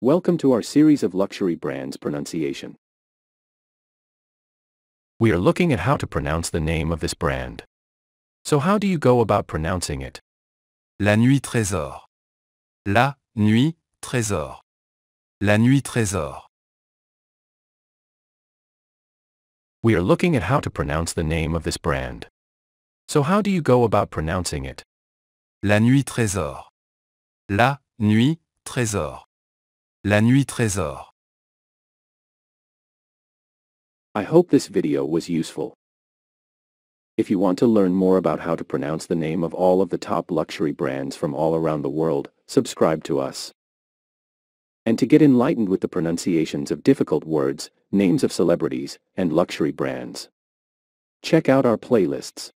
Welcome to our series of luxury brands pronunciation. We are looking at how to pronounce the name of this brand. So how do you go about pronouncing it? La nuit trésor. La nuit trésor. La nuit trésor. We are looking at how to pronounce the name of this brand. So how do you go about pronouncing it? La nuit trésor. La nuit trésor. La nuit trésor. I hope this video was useful. If you want to learn more about how to pronounce the name of all of the top luxury brands from all around the world, subscribe to us. And to get enlightened with the pronunciations of difficult words, names of celebrities, and luxury brands. Check out our playlists.